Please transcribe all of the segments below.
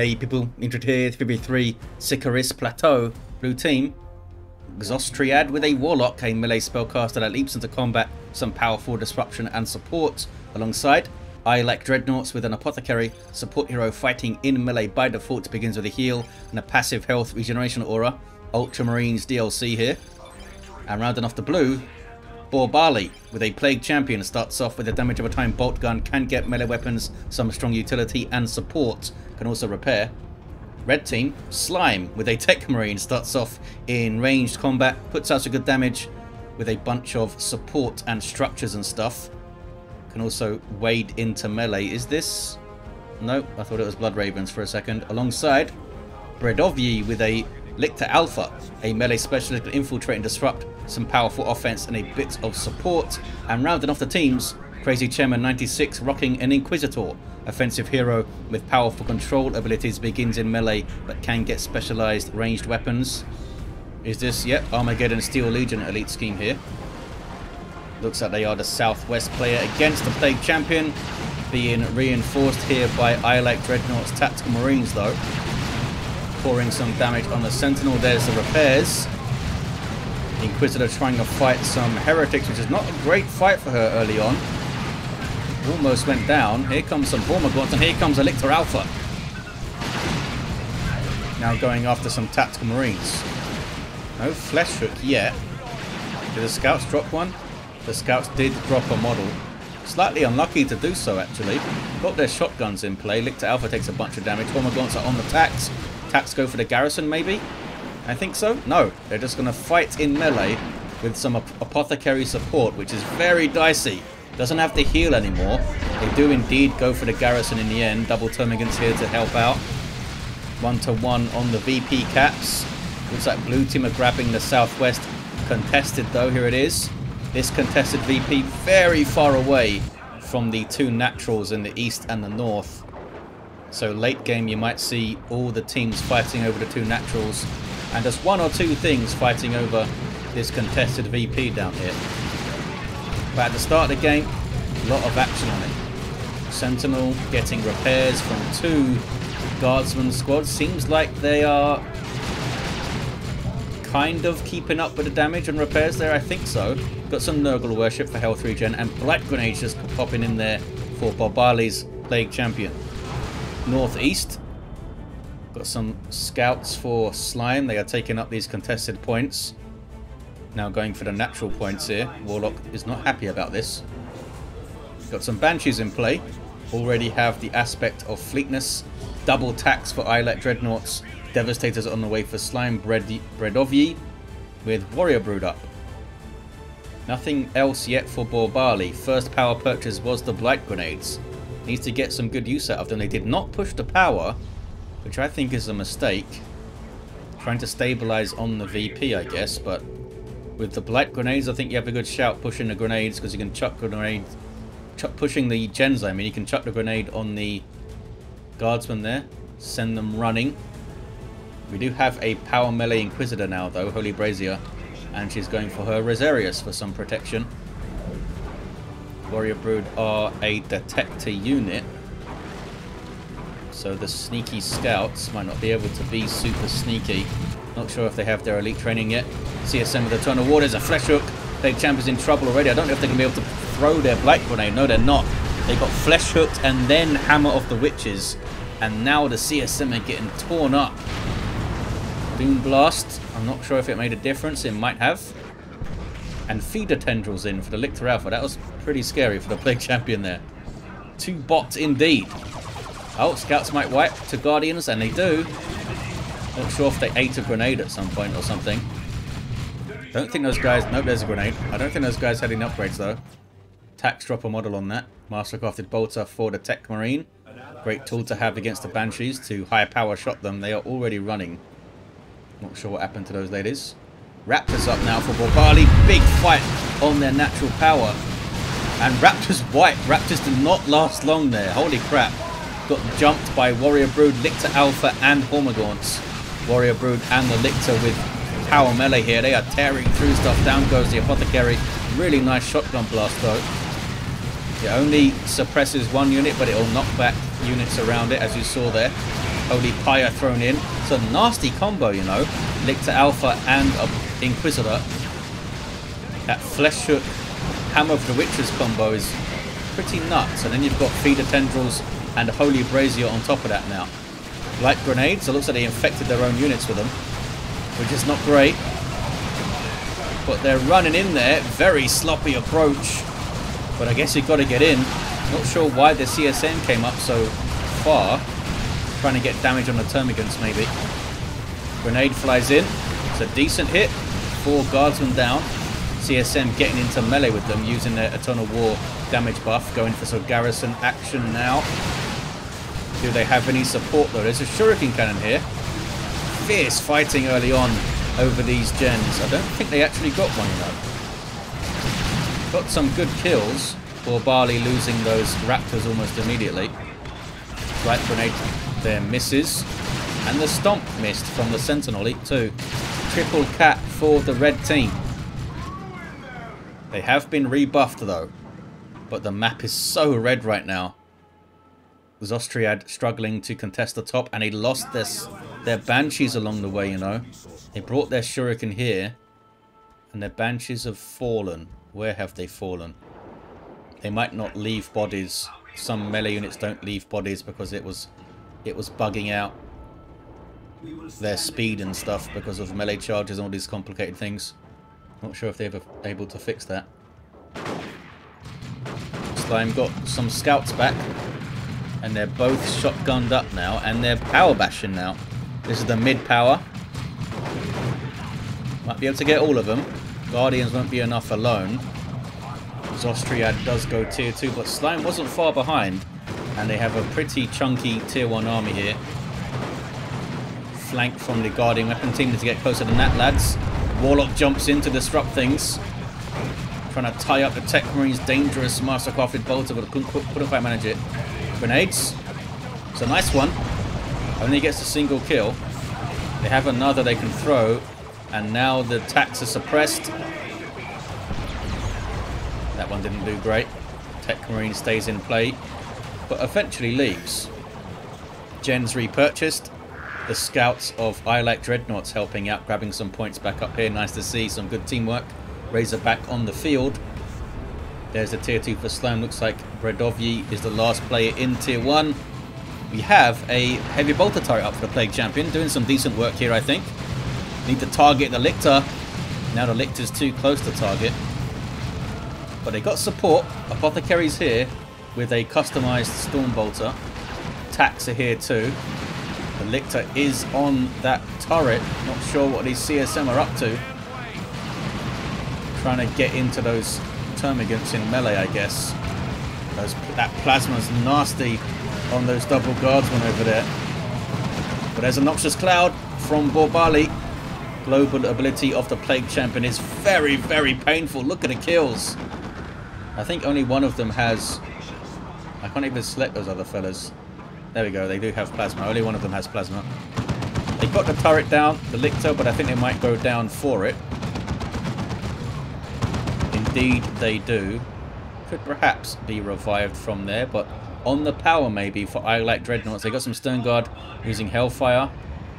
Hey people, Indrid here, 3 Sikaris Plateau, blue team. Xostriyad with a Warlock, a melee spellcaster that leaps into combat, some powerful disruption and support. Alongside, I like Dreadnoughts with an Apothecary, support hero fighting in melee by default begins with a heal and a passive health regeneration aura. Ultramarines DLC here. And rounding off the blue, Borbali with a Plague Champion starts off with a damage over time bolt gun, can get melee weapons, some strong utility and support, can also repair. Red team, Slime with a Tech Marine starts off in ranged combat, puts out some good damage with a bunch of support and structures and stuff. Can also wade into melee. Is this... No, I thought it was Blood Ravens for a second. Alongside, Bredovyi with a Lictor Alpha, a melee specialist to infiltrate and disrupt, some powerful offense and a bit of support. And rounding off the teams, Crazy Chairman 96 rocking an Inquisitor, offensive hero with powerful control abilities, begins in melee but can get specialized ranged weapons. Is this, yep, Armageddon Steel Legion elite scheme here. Looks like they are the Southwest player against the Plague Champion, being reinforced here by I Like Dreadnoughts Tactical Marines though pouring some damage on the Sentinel. There's the repairs. Inquisitor trying to fight some heretics, which is not a great fight for her early on. Almost went down. Here comes some Hormagaunts, and here comes Lictor Alpha. Now going after some Tactical Marines. No Flesh Hook yet. Did the Scouts drop one? The Scouts did drop a model. Slightly unlucky to do so, actually. Got their shotguns in play. Lictor Alpha takes a bunch of damage. Hormagaunts are on the tacks. Tax go for the garrison, maybe? I think so. No, they're just going to fight in melee with some ap apothecary support, which is very dicey. Doesn't have to heal anymore. They do indeed go for the garrison in the end. Double Termagants here to help out. One to one on the VP caps. Looks like blue team are grabbing the southwest. Contested though, here it is. This contested VP very far away from the two naturals in the east and the north. So late game you might see all the teams fighting over the two naturals and just one or two things fighting over this contested VP down here. But at the start of the game, a lot of action on it. Sentinel getting repairs from two guardsman squads. Seems like they are kind of keeping up with the damage and repairs there, I think so. Got some Nurgle worship for health regen and Blight Grenades just popping in there for Borbali's Plague Champion northeast. Got some scouts for Slime. They are taking up these contested points. Now going for the natural points here. Warlock is not happy about this. Got some Banshees in play. Already have the aspect of fleetness. Double tax for I Like Dreadnoughts. Devastators on the way for Slime Bread Bredovyi with Warrior Brood up. Nothing else yet for Borbali. First power purchase was the Blight Grenades needs to get some good use out of them. They did not push the power, which I think is a mistake. Trying to stabilize on the VP, I guess, but with the blight grenades, I think you have a good shout pushing the grenades because you can chuck grenades, chuck pushing the gens. I mean, you can chuck the grenade on the guardsmen there, send them running. We do have a power melee inquisitor now, though, Holy Brazier, and she's going for her Rosarius for some protection. Warrior Brood are a detector unit. So the sneaky scouts might not be able to be super sneaky. Not sure if they have their elite training yet. CSM with a ton of water. A flesh hook. Big Champ is in trouble already. I don't know if they're going to be able to throw their blight Grenade. No, they're not. They got flesh hooked and then Hammer of the Witches. And now the CSM are getting torn up. Doom Blast. I'm not sure if it made a difference. It might have and feeder tendrils in for the Lictor Alpha. That was pretty scary for the Plague Champion there. Two bots indeed. Oh, scouts might wipe to Guardians, and they do. Not sure if they ate a grenade at some point or something. Don't think those guys... Nope, there's a grenade. I don't think those guys had any upgrades, though. Tax drop a model on that. Mastercrafted bolter for the Tech Marine. Great tool to have against the Banshees to high power shot them. They are already running. Not sure what happened to those ladies. Raptors up now for Borbali. Big fight on their natural power. And Raptors white. Raptors did not last long there. Holy crap. Got jumped by Warrior Brood, Lictor Alpha and Hormagaunts. Warrior Brood and the Lictor with power melee here. They are tearing through stuff. Down goes the Apothecary. Really nice shotgun blast though. It only suppresses one unit, but it will knock back units around it, as you saw there. Holy Pyre thrown in. It's a nasty combo, you know. Lictor Alpha and Inquisitor. That Flesh Hook Hammer of the Witches combo is pretty nuts. And then you've got Feeder Tendrils and a Holy Brazier on top of that now. Blight Grenades, it looks like they infected their own units with them, which is not great. But they're running in there. Very sloppy approach. But I guess you've got to get in. Not sure why the CSM came up so far. Trying to get damage on the Termagants, maybe. Grenade flies in. It's a decent hit. Four guardsmen down. CSM getting into melee with them using their Eternal War damage buff. Going for some garrison action now. Do they have any support though? There's a Shuriken Cannon here. Fierce fighting early on over these gens. I don't think they actually got one though. Got some good kills for Borbali losing those Raptors almost immediately. Blight grenade there misses. And the stomp missed from the Sentinel too. Triple cat for the red team. They have been rebuffed though. But the map is so red right now. Xostriyad struggling to contest the top and he lost this, their Banshees along the way, you know. They brought their Shuriken here and their Banshees have fallen. Where have they fallen? They might not leave bodies. Some melee units don't leave bodies because it was it was bugging out their speed and stuff because of melee charges and all these complicated things. Not sure if they're able to fix that. Slime got some scouts back. And they're both shotgunned up now. And they're power bashing now. This is the mid power. Might be able to get all of them. Guardians won't be enough alone. Xostriyad does go tier 2, but Slime wasn't far behind. And they have a pretty chunky tier 1 army here. Flank from the Guardian weapon team to get closer than that, lads. Warlock jumps in to disrupt things. Trying to tie up the Tech Marine's dangerous Mastercrafted bolter, but couldn't, couldn't quite manage it. Grenades. It's a nice one. Only gets a single kill. They have another they can throw. And now the attacks are suppressed. That one didn't do great. Tech Marine stays in play. But eventually leaves. Gen's repurchased. The scouts of I Like Dreadnoughts helping out, grabbing some points back up here. Nice to see some good teamwork. Razor back on the field. There's the tier 2 for Slime. Looks like Bredovyi is the last player in tier 1. We have a heavy bolter turret up for the Plague Champion. Doing some decent work here, I think. Need to target the Lictor. Now the Lictor's too close to target. But they got support. Apothecary's here with a customized Storm Bolter. Tax are here too. The Lictor is on that turret. Not sure what these CSM are up to. Trying to get into those Termagants in melee, I guess. Those, that plasma's nasty on those double guardsmen over there. But there's a Noxious Cloud from Borbali. Global ability of the Plague Champion is very, very painful. Look at the kills. I think only one of them has... I can't even select those other fellas. There we go, they do have plasma. Only one of them has plasma. They got the turret down, the Lictor, but I think they might go down for it. Indeed they do. Could perhaps be revived from there, but on the power maybe for I Like Dreadnoughts. They got some Stern Guard using Hellfire.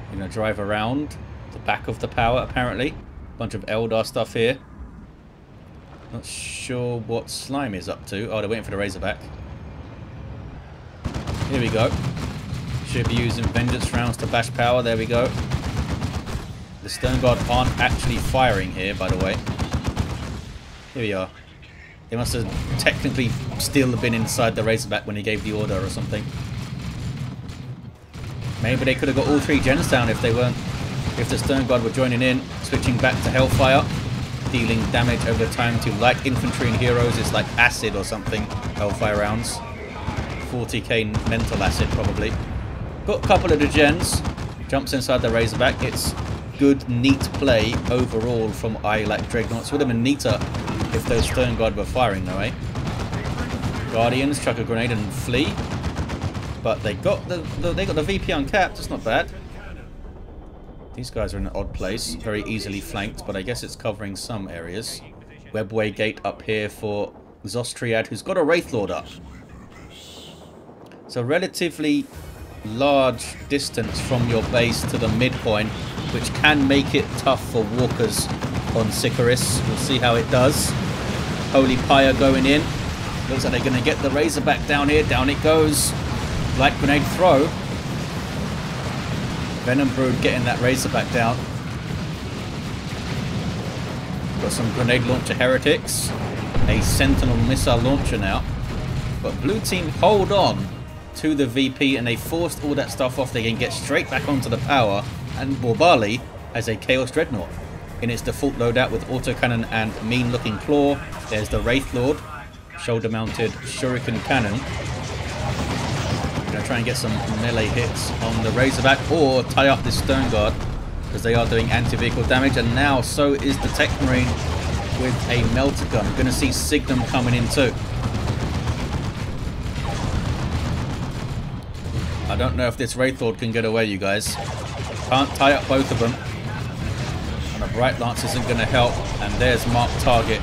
You're going to drive around the back of the power apparently. Bunch of Eldar stuff here. Not sure what Slime is up to. Oh, they're waiting for the Razorback. Here we go. Should be using Vengeance rounds to bash power. There we go. The Stern Guard aren't actually firing here, by the way. Here we are. They must have technically still been inside the Razorback when he gave the order or something. Maybe they could have got all three gens down if they weren't... If the Stern Guard were joining in, switching back to Hellfire, dealing damage over time to light infantry and heroes. It's like acid or something, Hellfire rounds. 40k mental acid probably. Got a couple of the gens. Jumps inside the Razorback. It's good, neat play overall from I Like Dreadnoughts. Would have been neater if those Stern Guard were firing though, eh? Guardians chuck a grenade and flee. But they got the, the they got the VP uncapped, it's not bad. These guys are in an odd place, very easily flanked, but I guess it's covering some areas. Webway Gate up here for Xostriyad, who's got a Wraith Lord up. So relatively large distance from your base to the midpoint, which can make it tough for walkers on Sikaris. We'll see how it does. Holy Pyre going in. Looks like they're going to get the Razorback down here. Down it goes. Blight Grenade throw. Venom Brood getting that Razorback down. Got some Grenade Launcher Heretics. A Sentinel Missile Launcher now. But blue team hold on to the VP and they forced all that stuff off. They can get straight back onto the power. And Borbali has a Chaos Dreadnought in its default loadout with autocannon and mean looking claw. There's the Wraith Lord, shoulder mounted shuriken cannon. Gonna try and get some melee hits on the Razorback or tie up this Stern Guard because they are doing anti-vehicle damage and now so is the Tech Marine with a melter gun. Gonna see Signum coming in too. Don't know if this Wraith Lord can get away, you guys. Can't tie up both of them. And a Bright Lance isn't going to help. And there's Mark Target.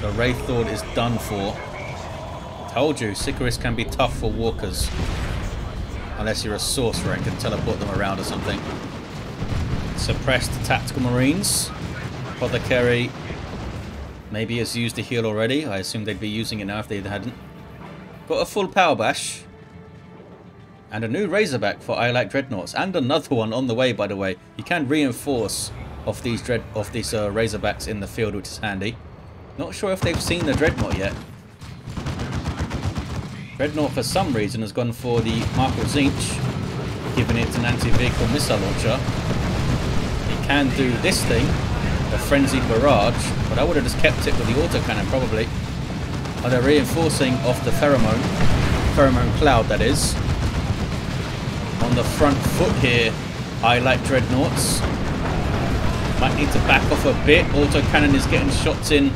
The Wraith Lord is done for. Told you, Sikaris can be tough for walkers. Unless you're a sorcerer and can teleport them around or something. Suppressed Tactical Marines. Apothecary maybe has used the heal already. I assume they'd be using it now if they hadn't. Got a full power bash. And a new Razorback for I Like Dreadnoughts. And another one on the way, by the way. You can reinforce off these dread off these uh, Razorbacks in the field, which is handy. Not sure if they've seen the Dreadnought yet. Dreadnought, for some reason, has gone for the Mark of Tzeentch, giving it an anti-vehicle missile launcher. It can do this thing, the Frenzied Barrage, but I would have just kept it with the autocannon, probably. Are they reinforcing off the Pheromone? Pheromone Cloud, that is on the front foot here. I like dreadnoughts. Might need to back off a bit. Autocannon is getting shots in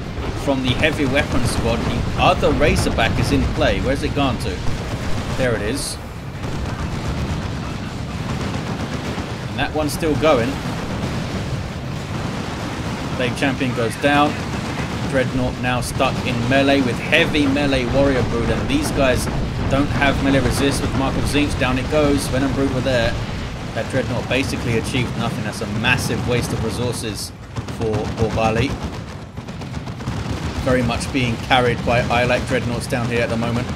from the heavy weapon squad. The other Razorback is in play. Where's it gone to? There it is. And that one's still going. Plague Champion goes down. Dreadnought now stuck in melee with heavy melee Warrior Brood. And these guys don't have melee resist with Mark of Tzeentch. Down it goes. Venom Brood were there. That Dreadnought basically achieved nothing. That's a massive waste of resources for Borbali. Very much being carried by I like Dreadnoughts down here at the moment.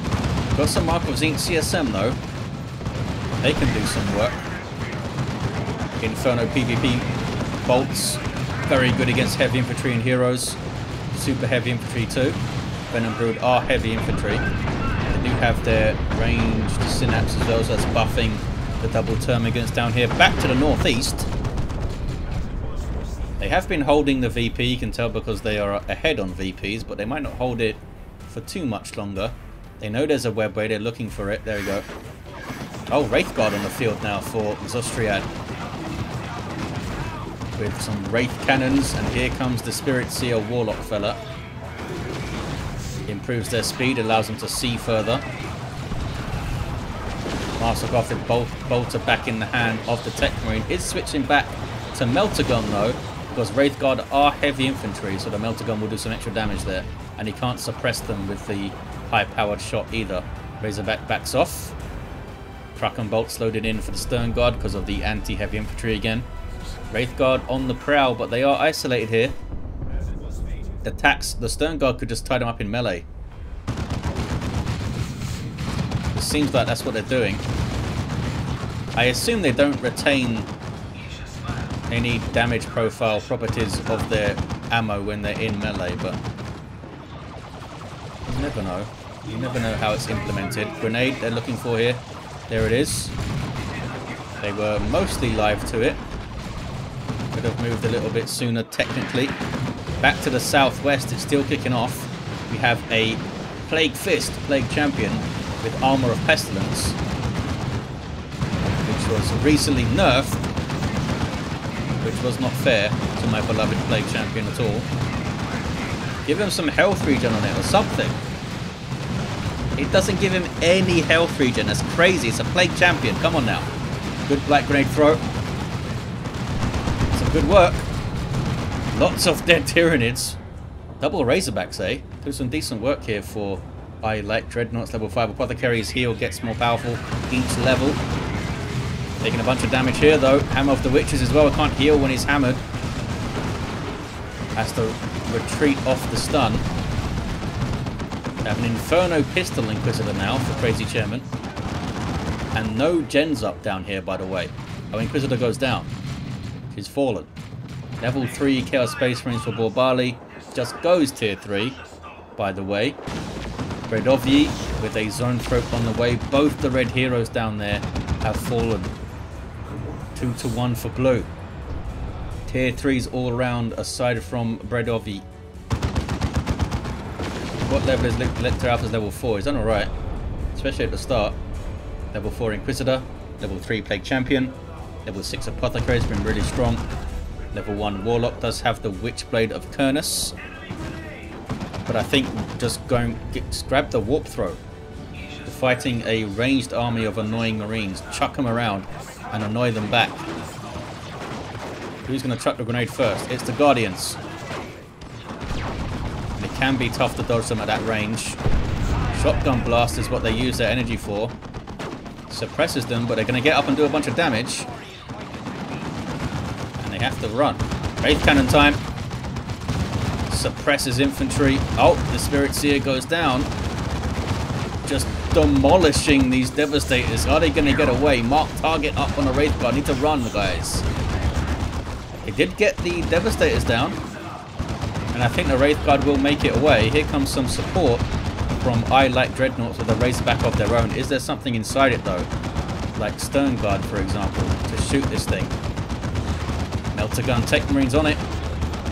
Got some Mark of Tzeentch CSM though. They can do some work. Inferno PvP bolts. Very good against heavy infantry and heroes. Super heavy infantry too. Venom Brood are heavy infantry have their ranged synapse as well, so that's buffing the double termagants down here. Back to the northeast. They have been holding the VP, you can tell because they are ahead on VPs, but they might not hold it for too much longer. They know there's a webway, they're looking for it. There we go. Oh, Wraithguard on the field now for Xostriyad. With some Wraith cannons, and here comes the Spirit Seer Warlock fella improves their speed, allows them to see further. Master Gothic Bolt, Bolter back in the hand of the Tech Marine. Is switching back to Melter Gun though, because Wraith Guard are heavy infantry, so the Melter Gun will do some extra damage there. And he can't suppress them with the high-powered shot either. Razorback backs off. Kraken Bolt's loaded in for the Stern Guard because of the anti-heavy infantry again. Wraith Guard on the prowl, but they are isolated here. Tax, the Stern Guard could just tie them up in melee. It seems like that's what they're doing. I assume they don't retain any damage profile properties of their ammo when they're in melee, but you never know. You never know how it's implemented. Grenade they're looking for here. There it is. They were mostly live to it. Could have moved a little bit sooner technically. Back to the southwest, it's still kicking off. We have a Plague Fist, Plague Champion, with Armor of Pestilence, which was recently nerfed, which was not fair to my beloved Plague Champion at all. Give him some health regen on it or something. It doesn't give him any health regen. That's crazy. It's a Plague Champion. Come on now. Good Blight Grenade throw. Some good work. Lots of dead Tyranids. Double Razorbacks, eh? Do some decent work here for I like Dreadnoughts level 5. Apothecary's heal gets more powerful each level. Taking a bunch of damage here though. Hammer of the Witches as well. Can't heal when he's hammered. Has to retreat off the stun. Have an Inferno Pistol Inquisitor now for Crazy Chairman. And no gens up down here, by the way. Oh, Inquisitor goes down. She's fallen. Level 3 Chaos Space Marines for Borbali. Just goes tier 3, by the way. Bredovyi with a Zoanthrope on the way. Both the red heroes down there have fallen. 2 to 1 for blue. Tier 3s all around aside from Bredovyi. What level is Lictor Alpha's level 4? He's done alright. Especially at the start. Level 4 Inquisitor. Level 3 Plague Champion. Level 6 Apothecary has been really strong. Level 1 Warlock does have the Witchblade of Kurnous. But I think just going get, grab the Warp Throw. Fighting a ranged army of annoying Marines. Chuck them around and annoy them back. Who's going to chuck the grenade first? It's the Guardians And It can be tough to dodge them at that range. Shotgun blast is what they use their energy for. Suppresses them, but they're going to get up and do a bunch of damage. Have to run. Wraith Cannon time. Suppresses infantry. Oh, the Spirit Seer goes down. Just demolishing these Devastators. Are they going to get away? Mark target up on a Wraith Guard. Need to run, guys. They did get the Devastators down. And I think the Wraith Guard will make it away. Here comes some support from I Like Dreadnoughts with a Razorback of their own. Is there something inside it though? Like Stern Guard, for example, to shoot this thing. Gun Tech Marines on it.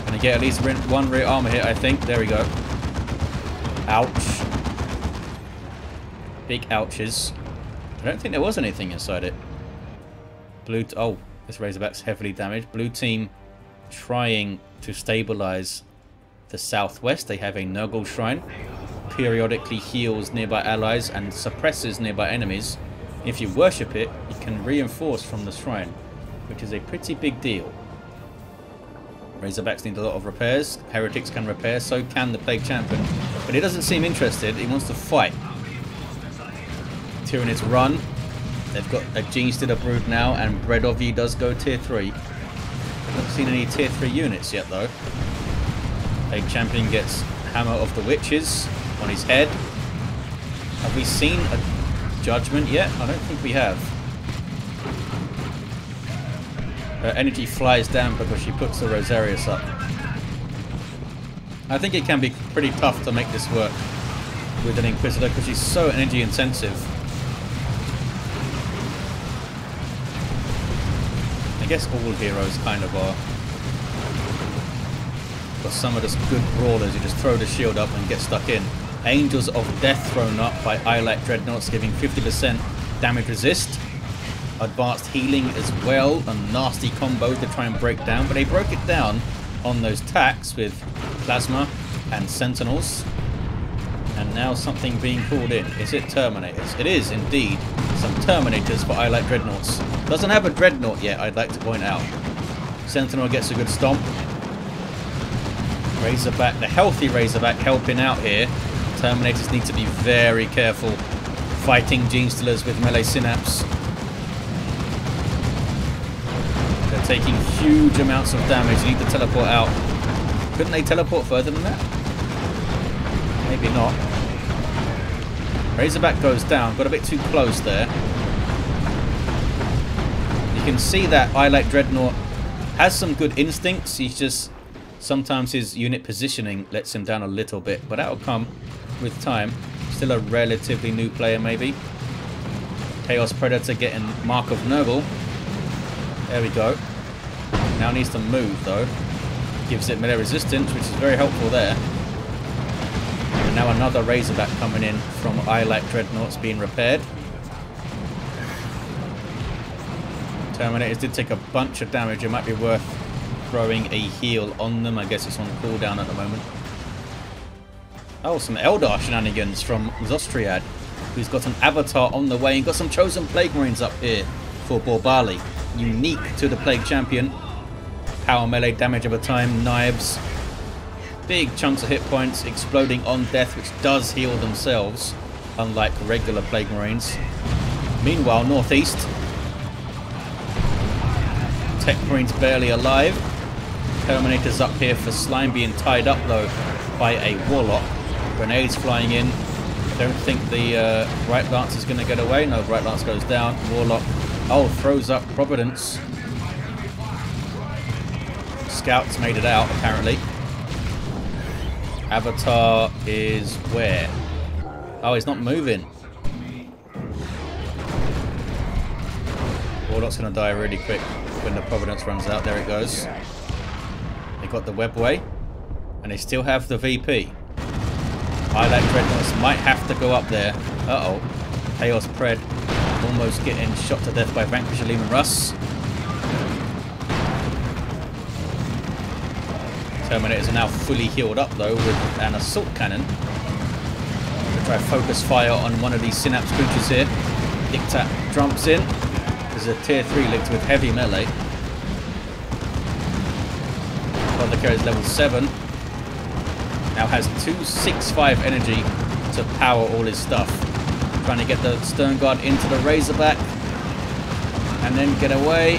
Gonna get at least one rear armor hit, I think. There we go. Ouch. Big ouches. I don't think there was anything inside it. Blue... oh, this Razorback's heavily damaged. Blue team trying to stabilize the southwest, they have a Nurgle Shrine. Periodically heals nearby allies and suppresses nearby enemies. If you worship it, it can reinforce from the shrine, which is a pretty big deal. Razorbacks need a lot of repairs. Heretics can repair, so can the Plague Champion. But he doesn't seem interested. He wants to fight. Tyranids run. They've got a Genestealer Brood now, and Bredovyi does go tier 3. I've not seen any tier 3 units yet, though. Plague Champion gets Hammer of the Witches on his head. Have we seen a Judgment yet? I don't think we have. Her energy flies down because she puts the Rosarius up. I think it can be pretty tough to make this work with an Inquisitor because she's so energy intensive. I guess all heroes kind of are. But some of the good brawlers you just throw the shield up and get stuck in. Angels of Death thrown up by I Like Dreadnoughts giving 50% damage resist. Advanced healing as well. A nasty combo to try and break down. But they broke it down on those tacks with Plasma and Sentinels. And now something being pulled in. Is it Terminators? It is indeed some Terminators for like Dreadnoughts. Doesn't have a Dreadnought yet, I'd like to point out. Sentinel gets a good stomp. Razorback, the healthy Razorback helping out here. Terminators need to be very careful fighting Genestealers with melee synapse. They're taking huge amounts of damage. You Need to teleport out. Couldn't they teleport further than that? Maybe not. Razorback goes down. Got a bit too close there. You can see that I like Dreadnought has some good instincts. He's just Sometimes his unit positioning lets him down a little bit, but that'll come with time. Still a relatively new player, maybe. Chaos Predator getting Mark of Nurgle. There we go. Now needs to move, though. Gives it melee resistance, which is very helpful there. And now another Razorback coming in from I Like Dreadnoughts being repaired. Terminators did take a bunch of damage. It might be worth throwing a heal on them. I guess it's on cooldown at the moment. Oh, some Eldar shenanigans from Xostriyad, who's got an avatar on the way and got some chosen Plague Marines up here for Borbali. Unique to the Plague Champion. Power melee damage over time, knives, big chunks of hit points, exploding on death, which does heal themselves, unlike regular Plague Marines. Meanwhile, Northeast, Tech Marine's barely alive. Terminator's up here for Slime being tied up though by a Warlock. Grenades flying in. Don't think the uh, Bright Lance is going to get away. No, Bright Lance goes down. Warlock, oh, throws up Providence. Scouts made it out, apparently. Avatar is where? Oh, he's not moving. Warlock's going to die really quick when the Providence runs out. There it goes. They got the webway. And they still have the VP. I Like Dreadnoughts might have to go up there. Uh-oh. Chaos Pred almost getting shot to death by Vanquisher Leman Russ. Terminators are now fully healed up though with an assault cannon. To try focus fire on one of these synapse creatures here. Dictat jumps in. There's a tier 3 linked with heavy melee. Well, the carries level 7. Now has 265 energy to power all his stuff. Trying to get the Stern Guard into the Razorback. And then get away.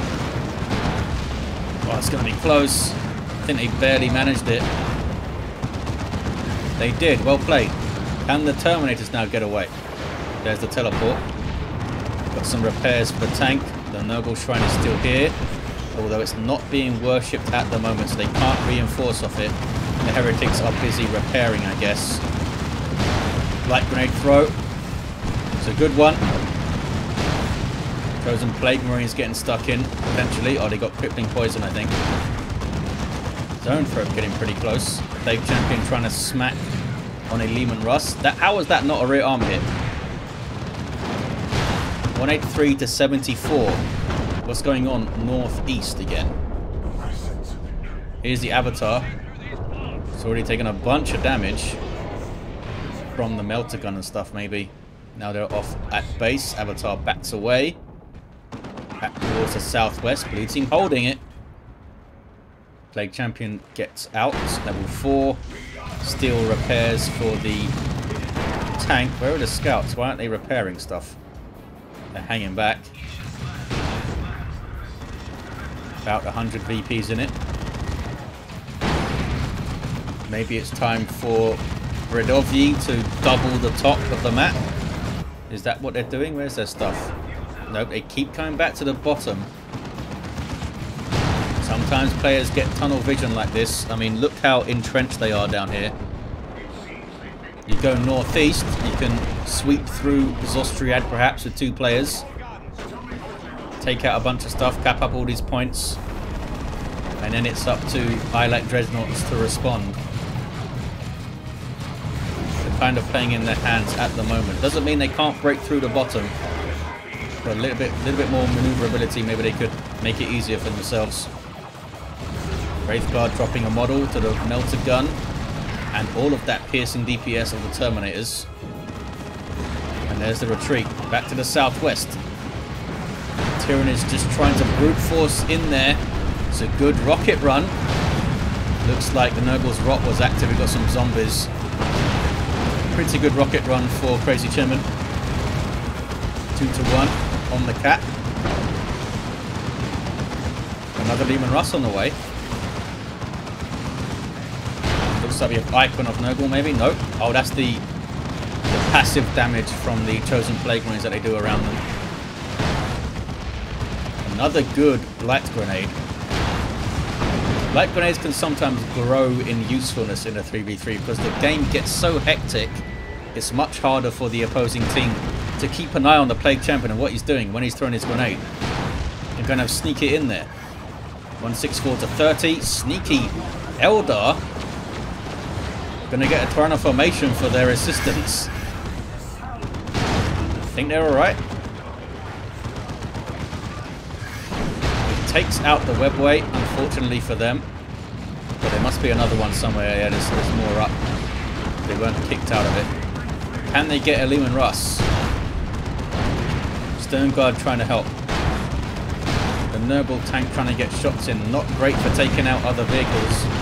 Oh, it's going to be close. I think they barely managed it. They did. Well played. Can the Terminators now get away? There's the teleport. Got some repairs for the tank. The Nurgle Shrine is still here. Although it's not being worshipped at the moment, so they can't reinforce off it. The Heretics are busy repairing, I guess. Blight Grenade throw. It's a good one. Chosen Plague Marine's getting stuck in, potentially. Oh, they got Crippling Poison, I think. Zoanthrope getting pretty close. Plague Champion trying to smack on a Leman Russ. That, how was that not a rear arm hit? 183 to 74. What's going on northeast again? Here's the Avatar. It's already taken a bunch of damage from the melter gun and stuff, maybe. Now they're off at base. Avatar backs away. Back towards the southwest. Blue team holding it. Plague Champion gets out. Level 4. Steel repairs for the tank. Where are the scouts? Why aren't they repairing stuff? They're hanging back. About 100 VPs in it. Maybe it's time for Bredovyi to double the top of the map. Is that what they're doing? Where's their stuff? Nope, they keep coming back to the bottom. Sometimes players get tunnel vision like this. I mean, look how entrenched they are down here. You go northeast, you can sweep through Xostriyad perhaps with two players. Take out a bunch of stuff, cap up all these points. And then it's up to I Like Dreadnoughts to respond. They're kind of playing in their hands at the moment. Doesn't mean they can't break through the bottom. But a little bit, little bit more maneuverability, maybe they could make it easier for themselves. Wraithguard dropping a model to the melted gun. And all of that piercing DPS of the Terminators. And there's the retreat. Back to the southwest. Tyrann is just trying to brute force in there. It's a good rocket run. Looks like the Nurgle's Rot was active. We've got some zombies. Pretty good rocket run for Crazy Chairman. Two to one on the cat. Another Leman Russ on the way. Like we have Icon of Nurgle maybe. Nope. Oh, that's the, the passive damage from the Chosen Plague Marines that they do around them. Another good blight grenade. Blight grenades can sometimes grow in usefulness in a 3v3 because the game gets so hectic, it's much harder for the opposing team to keep an eye on the Plague Champion and what he's doing when he's throwing his grenade. You're going to sneak it in there. 164 to 30. Sneaky Eldar. To get a Tyranno formation for their assistance. I think they're alright. takes out the webway, unfortunately for them. But there must be another one somewhere. Yeah, there's, there's more up. They weren't kicked out of it. Can they get a Leman Russ? Stern Guard trying to help. The Noble tank trying to get shots in. Not great for taking out other vehicles.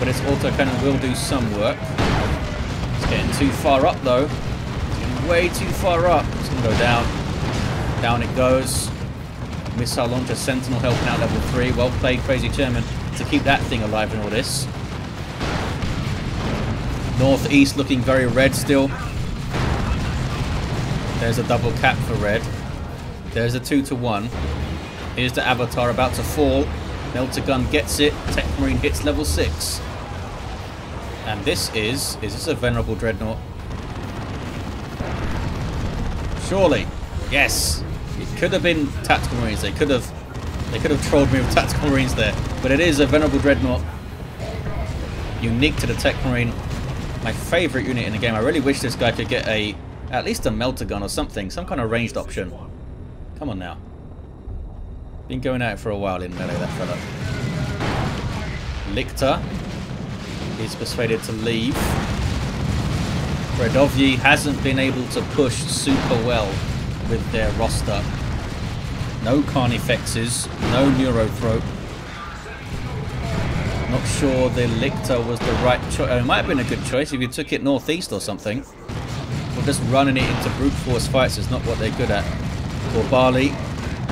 But its autocannon will do some work. It's getting too far up though. It's getting way too far up. It's going to go down. Down it goes. Missile launcher Sentinel helping out level 3. Well played, Crazy Chairman, to keep that thing alive in all this. Northeast looking very red still. There's a double cap for red. There's a 2 to 1. Here's the Avatar about to fall. Melter Gun gets it. Tech Marine hits level 6. And this is... Is this a Venerable Dreadnought? Surely. Yes. It could have been Tactical Marines. They could have... They could have trolled me with Tactical Marines there. But it is a Venerable Dreadnought. Unique to the Tech Marine. My favourite unit in the game. I really wish this guy could get a... At least a Melter Gun or something. Some kind of ranged option. Come on now. Been going it for a while in melee, that fella. Lictor is persuaded to leave. Bredovyi hasn't been able to push super well with their roster. No Carnifexes, no Neurothrope. Not sure the Lictor was the right choice. Oh, uh, it might have been a good choice if you took it northeast or something. But just running it into brute force fights is not what they're good at. Borbali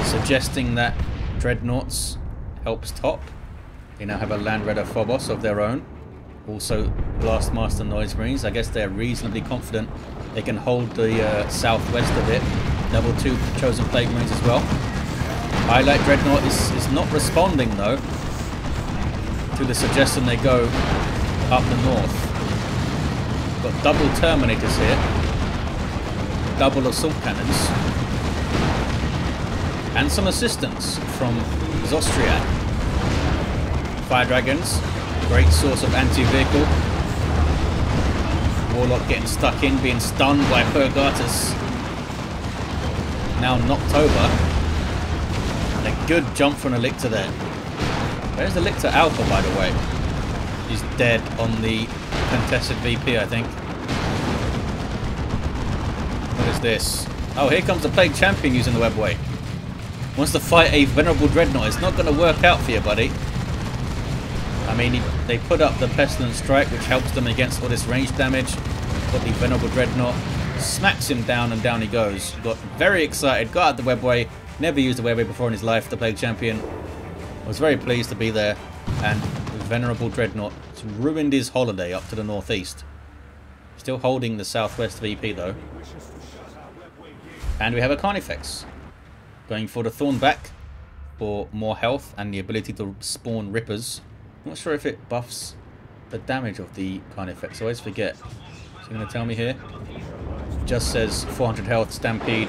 suggesting that Dreadnoughts helps top. They now have a Land Raider Phobos of their own. Also Blastmaster Noise Marines. I guess they're reasonably confident they can hold the uh, southwest of it. Level 2 Chosen Plague Marines as well. I Like Dreadnought is, is not responding though to the suggestion they go up the north. Got double Terminators here. Double Assault Cannons and some assistance from Xostriyad. Fire Dragons, great source of anti-vehicle. Warlock getting stuck in, being stunned by Purgatus. Now Noctober. And a good jump from a Lictor there. Where's the Lictor Alpha, by the way? He's dead on the contested VP, I think. What is this? Oh, here comes the Plague Champion using the webway wants to fight a Venerable Dreadnought. It's not going to work out for you, buddy. I mean, he, they put up the Pestilent Strike, which helps them against all this range damage. But the Venerable Dreadnought smacks him down, and down he goes. Got very excited, got out the webway. Never used the webway before in his life, to play the Plague Champion. Was very pleased to be there. And the Venerable Dreadnought ruined his holiday up to the northeast. Still holding the southwest VP, though. And we have a Carnifex. Going for the Thornback for more health and the ability to spawn Rippers. Not sure if it buffs the damage of the Carnifex. I always forget. So going to tell me here? It Just says 400 health, Stampede,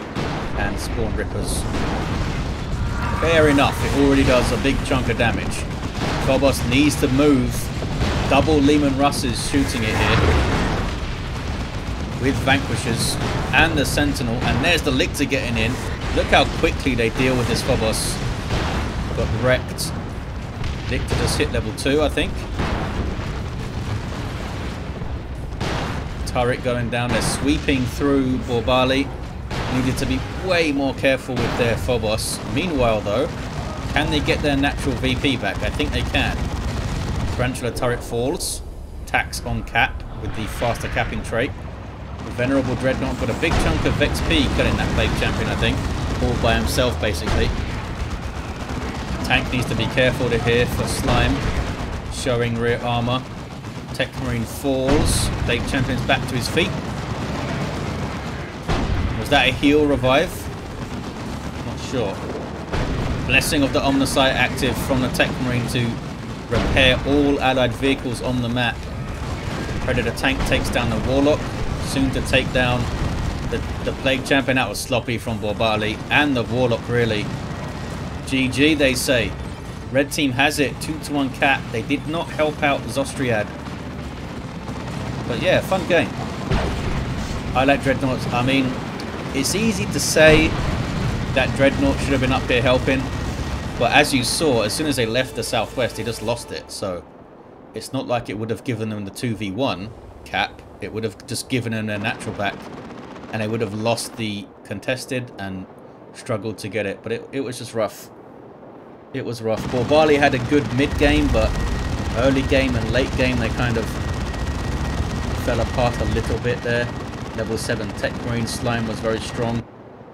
and Spawn Rippers. Fair enough. It already does a big chunk of damage. Phobos needs to move. Double Leman Russes shooting it here. With Vanquishers and the Sentinel. And there's the Lictor getting in. Look how quickly they deal with this Phobos. Got wrecked. Lictor just hit level 2, I think. Turret going down. They're sweeping through Borbali. Needed to be way more careful with their Phobos. Meanwhile, though, can they get their natural VP back? I think they can. Tarantula turret falls. Tax on cap with the faster capping trait. The Venerable Dreadnought got a big chunk of XP cutting that Plague Champion, I think all by himself, basically. Tank needs to be careful to here for Slime. Showing rear armor. Tech Marine falls. Dave Champion's back to his feet. Was that a heal revive? Not sure. Blessing of the Omnissiah active from the Tech Marine to repair all allied vehicles on the map. Predator tank takes down the Warlock. Soon to take down the, the Plague Champion, that was sloppy from Borbali. And the Warlock, really. GG, they say. Red team has it. 2 to 1 cap. They did not help out Xostriyad. But yeah, fun game. I like Dreadnoughts. I mean, it's easy to say that Dreadnought should have been up here helping. But as you saw, as soon as they left the southwest, they just lost it. So it's not like it would have given them the 2v1 cap. It would have just given them their natural back and they would have lost the contested and struggled to get it. But it, it was just rough. It was rough. Borbali had a good mid-game, but early game and late game, they kind of fell apart a little bit there. Level 7 Tech Marine Slime was very strong.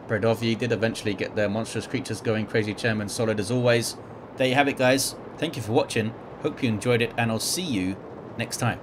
Bredovyi did eventually get their monstrous creatures going. Crazy Chairman solid as always. There you have it, guys. Thank you for watching. Hope you enjoyed it, and I'll see you next time.